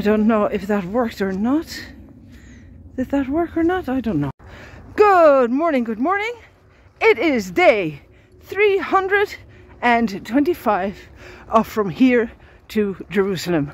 I don't know if that worked or not. Did that work or not? I don't know. Good morning, good morning. It is day 325 off from here to Jerusalem.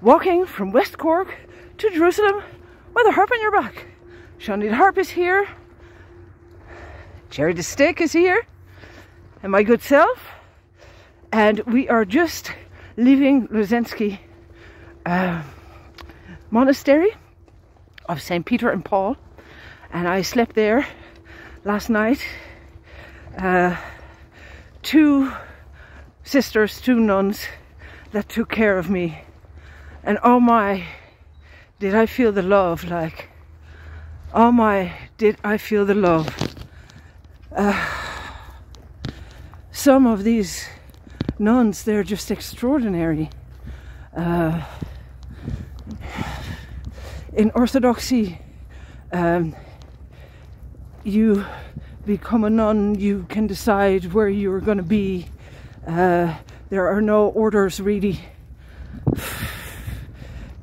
Walking from West Cork to Jerusalem with a harp on your back. Shawnee the harp is here. Jerry the stick is here. And my good self. And we are just leaving Lozenski uh, Monastery of St. Peter and Paul. And I slept there last night. Uh, two sisters, two nuns that took care of me. And oh my, did I feel the love like, oh my, did I feel the love. Uh, some of these nuns, they're just extraordinary. Uh, in Orthodoxy, um, you become a nun, you can decide where you're going to be. Uh, there are no orders really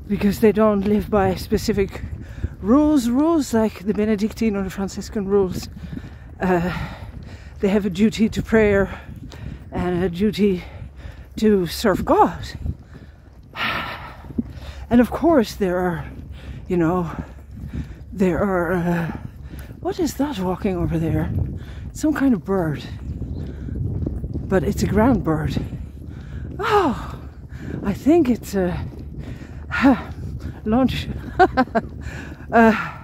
because they don't live by specific rules, rules like the Benedictine or the Franciscan rules. Uh, they have a duty to prayer and a duty to serve God. And of course, there are, you know, there are. Uh, what is that walking over there? Some kind of bird. But it's a ground bird. Oh, I think it's a uh, lunch. uh,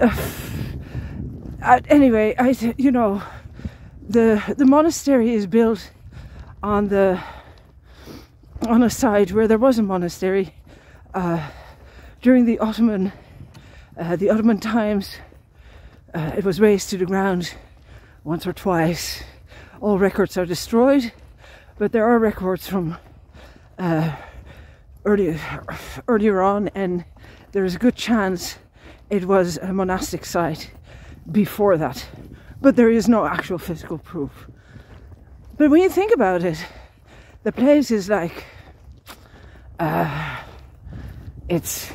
uh, anyway, I you know the the monastery is built on the on a side where there was a monastery uh, during the Ottoman uh, the Ottoman times. Uh, it was razed to the ground once or twice. All records are destroyed, but there are records from uh, earlier earlier on, and there is a good chance it was a monastic site before that. But there is no actual physical proof. But when you think about it, the place is like uh, it's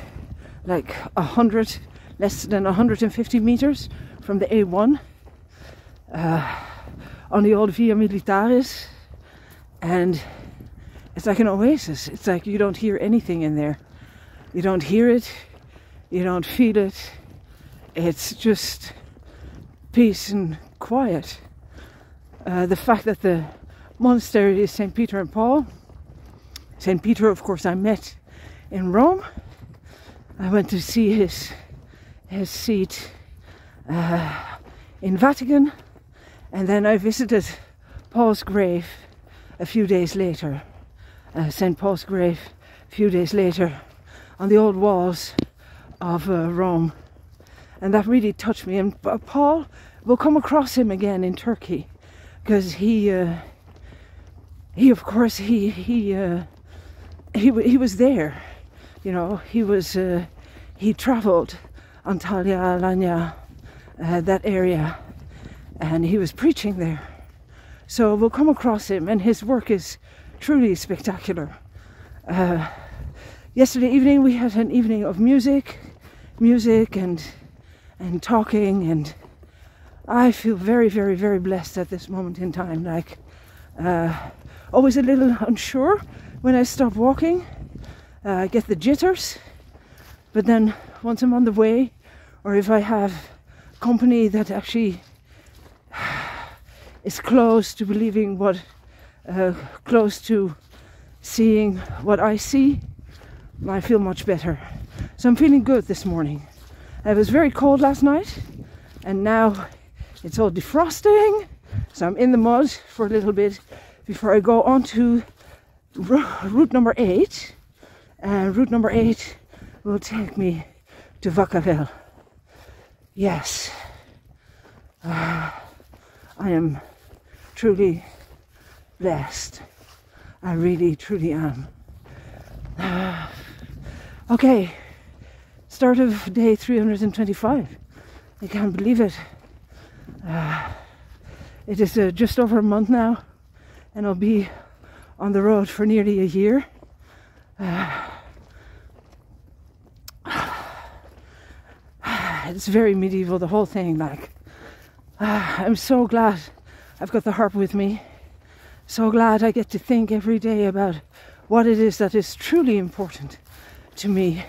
like a hundred, less than 150 meters from the A1 uh, on the old Via Militaris, and it's like an oasis. It's like you don't hear anything in there. You don't hear it, you don't feel it. It's just peace and quiet. Uh, the fact that the monastery is St. Peter and Paul. St. Peter, of course, I met in Rome. I went to see his his seat uh, in Vatican, and then I visited Paul's grave a few days later. Uh, St. Paul's grave a few days later on the old walls of uh, Rome, and that really touched me. And Paul will come across him again in Turkey because he uh, he of course he he uh, he he was there you know he was uh, he traveled Antalya Alanya uh, that area and he was preaching there so we'll come across him and his work is truly spectacular uh, yesterday evening we had an evening of music music and and talking and I feel very, very, very blessed at this moment in time. Like, uh, always a little unsure when I stop walking. Uh, get the jitters, but then once I'm on the way, or if I have company that actually is close to believing what, uh, close to seeing what I see, I feel much better. So I'm feeling good this morning. It was very cold last night, and now it's all defrosting, so I'm in the mud for a little bit before I go on to route number eight. And route number eight will take me to Vakarel. Yes, uh, I am truly blessed. I really, truly am. Uh, okay, start of day 325. I can't believe it. Uh, it is uh, just over a month now, and I'll be on the road for nearly a year it's very medieval, the whole thing. Like, ah, I'm so glad I've got the harp with me. So glad I get to think every day about what it is that is truly important to me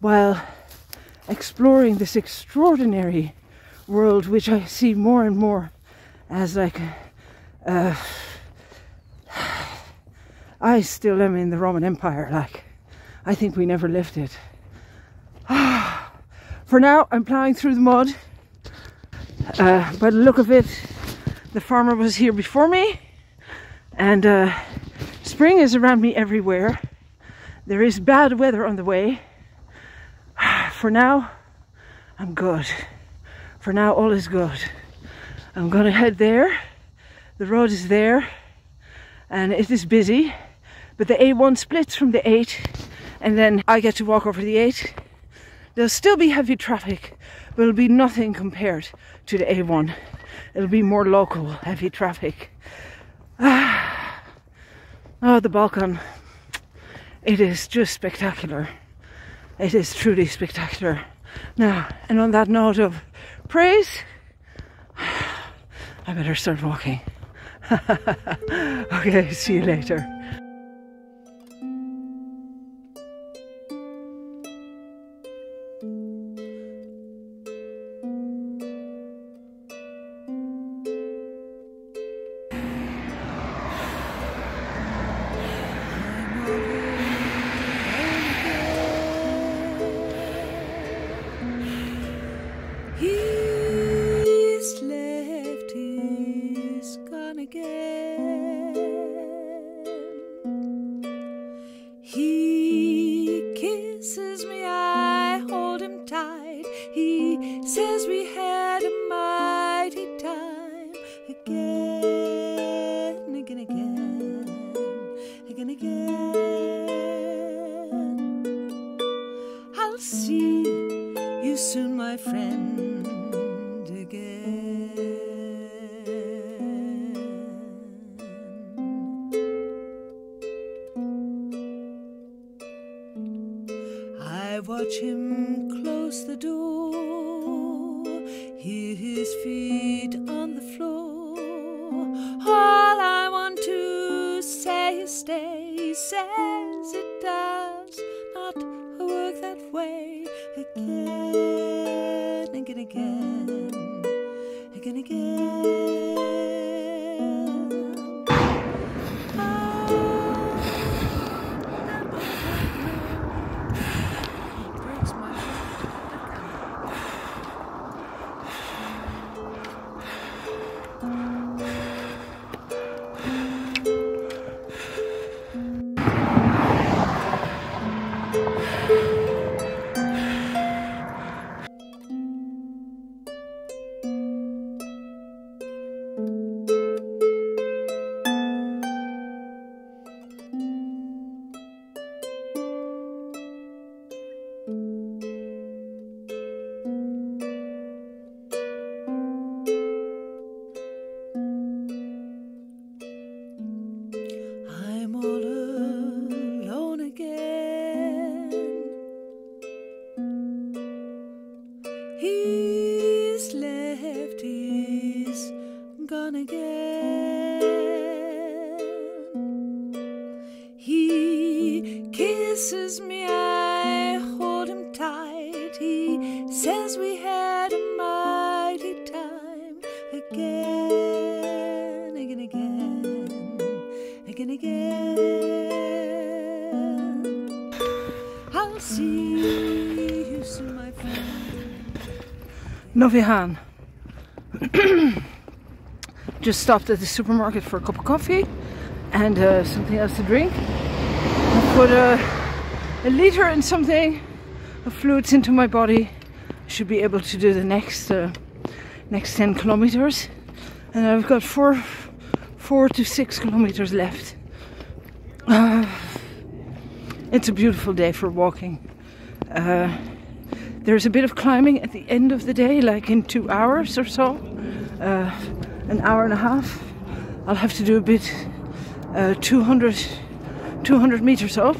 while exploring this extraordinary world, which I see more and more as like a, a I still am in the Roman Empire, like, I think we never left it. For now, I'm ploughing through the mud. Uh, by the look of it, the farmer was here before me, and uh, spring is around me everywhere. There is bad weather on the way. For now, I'm good. For now, all is good. I'm gonna head there. The road is there, and it is busy. But the A1 splits from the 8, and then I get to walk over the 8 There'll still be heavy traffic, but it'll be nothing compared to the A1. It'll be more local heavy traffic. Ah. Oh, the Balkan. It is just spectacular. It is truly spectacular. Now, and on that note of praise, I better start walking. okay, see you later. Watch him close the door, hear his feet on the floor. All I want to say is stay. He says it does not work that way again, again, again, again, again. Novi Han. Just stopped at the supermarket for a cup of coffee and uh, something else to drink. I put a, a liter and something of fluids into my body. I should be able to do the next uh, next 10 kilometers. And I've got four, four to six kilometers left. Uh, it's a beautiful day for walking. Uh, there's a bit of climbing at the end of the day, like in two hours or so, uh, an hour and a half. I'll have to do a bit, uh, 200, 200 meters up.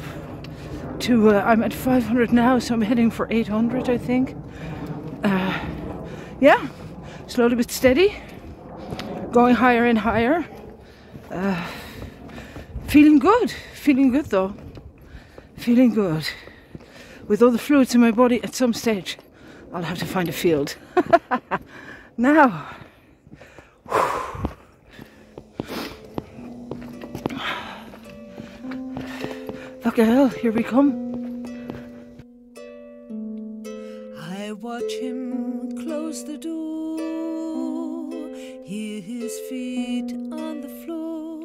To uh, I'm at 500 now, so I'm heading for 800, I think. uh, yeah, slowly but steady, going higher and higher. Uh, feeling good, feeling good though, feeling good. With all the fluids in my body, at some stage, I'll have to find a field. now, Look at hell, here we come. I watch him close the door, hear his feet on the floor.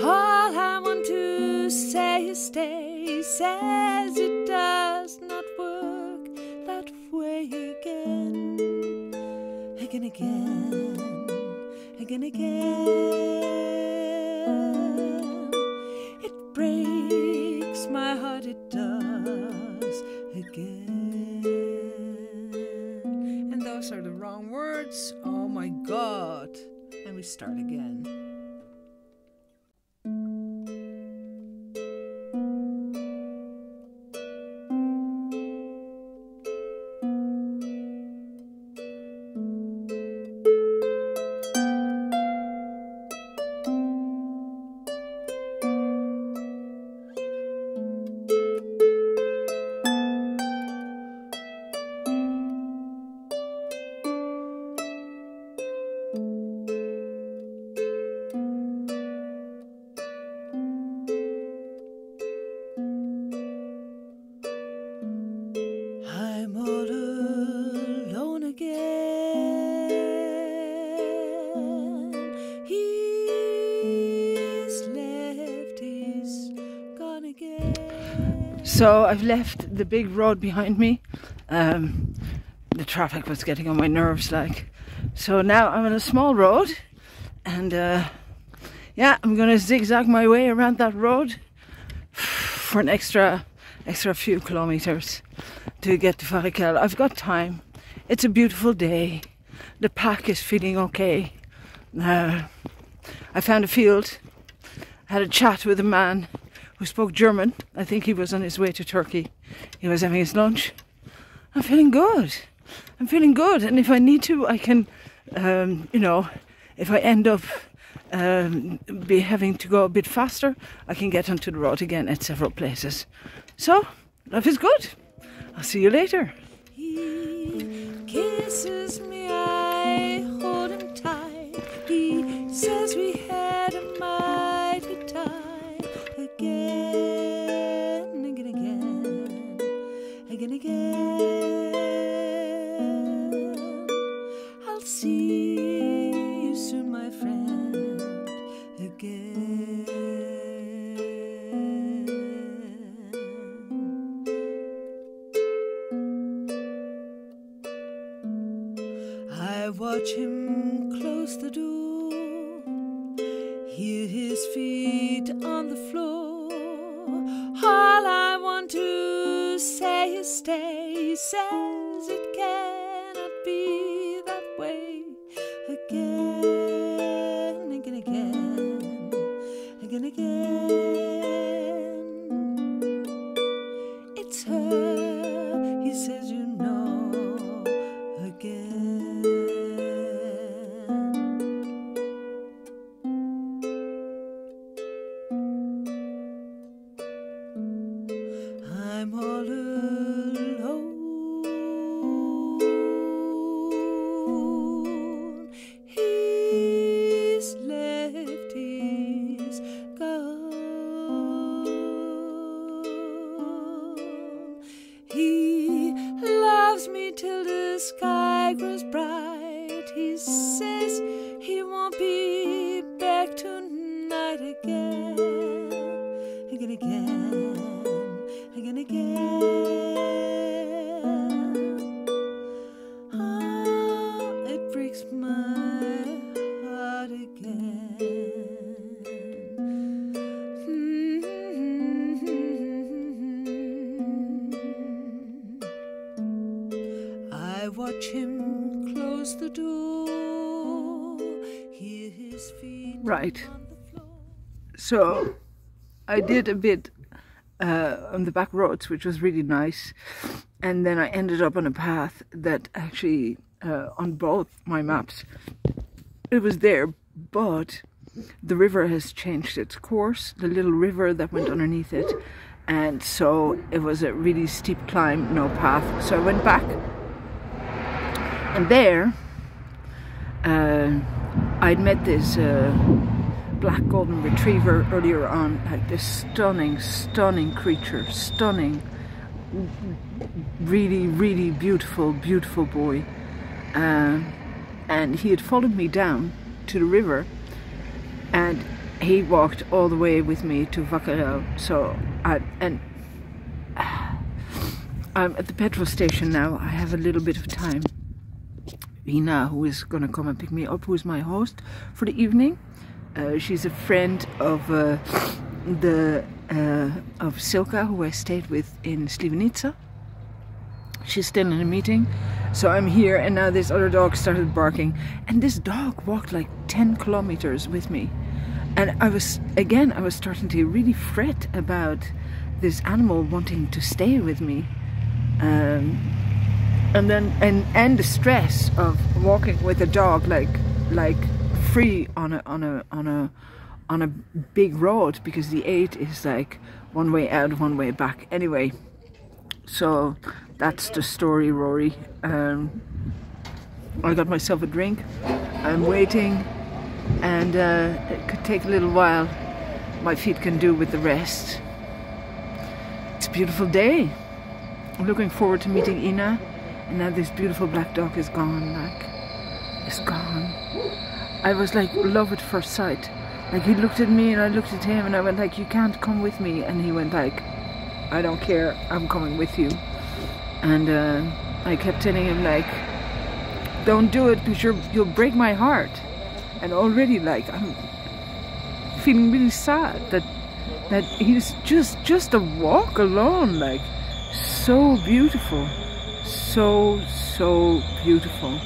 All I want to say is stay. He again, again, again, again. It breaks my heart, it does again. And those are the wrong words. Oh my god. And we start again. So I've left the big road behind me. Um, the traffic was getting on my nerves, like. So now I'm on a small road, and uh, yeah, I'm gonna zigzag my way around that road for an extra, extra few kilometers to get to Vakarel. I've got time. It's a beautiful day. The pack is feeling okay. Uh, I found a field. Had a chat with a man who spoke German. I think he was on his way to Turkey. He was having his lunch. I'm feeling good. I'm feeling good. And if I need to, I can, um, you know, if I end up um, be having to go a bit faster, I can get onto the road again at several places. So, life is good. I'll see you later. Again, again. I'll see you soon, my friend, again. I watch him close the door, hear his feet on the floor. All I want to say is stay. He says it cannot Right. So I did a bit uh, on the back roads, which was really nice. and then I ended up on a path that actually uh, on both my maps it was there, but the river has changed its course. The little river that went underneath it, and so it was a really steep climb, no path. So I went back, and there uh, I'd met this. Uh, black golden retriever earlier on, like this stunning, stunning creature, stunning, really, really beautiful, beautiful boy. Uh, and he had followed me down to the river and he walked all the way with me to Vakarel. So I, and I'm at the petrol station now. I have a little bit of time. Ina, who is going to come and pick me up, who is my host for the evening, uh, she's a friend of uh, the uh, of Silka, who I stayed with in Slivnitsa. She's still in a meeting, so I'm here, and now this other dog started barking, and this dog walked like 10 kilometers with me, and I was again I was starting to really fret about this animal wanting to stay with me. Um, and then and and the stress of walking with a dog like like free on a on a on a on a big road because the eight is like one way out, one way back. Anyway, so that's the story, Rory. Um, I got myself a drink. I'm waiting, and uh, it could take a little while. My feet can do with the rest. It's a beautiful day. I'm looking forward to meeting Ina, and now this beautiful black dog is gone. Like, it's gone. I was like love at first sight. Like he looked at me and I looked at him and I went like, you can't come with me. And he went like, I don't care, I'm coming with you. And uh, I kept telling him like, don't do it because you you'll break my heart. And already like I'm feeling really sad that that he's just just a walk alone like so beautiful so so beautiful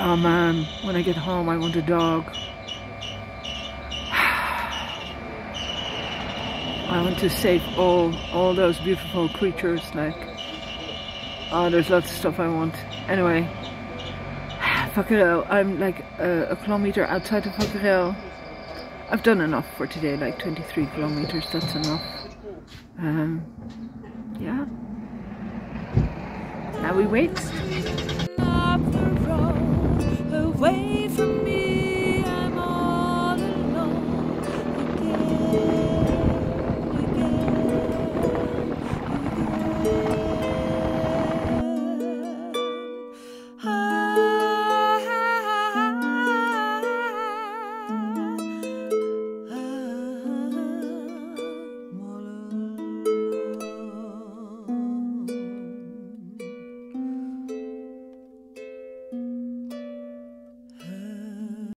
Oh man, when I get home, I want a dog. I want to save all all those beautiful creatures. Like, oh, there's lots of stuff I want. Anyway, Vakarel. I'm like a, a kilometer outside of Vakarel. I've done enough for today, like 23 kilometers. That's enough. Um, yeah. Now we wait.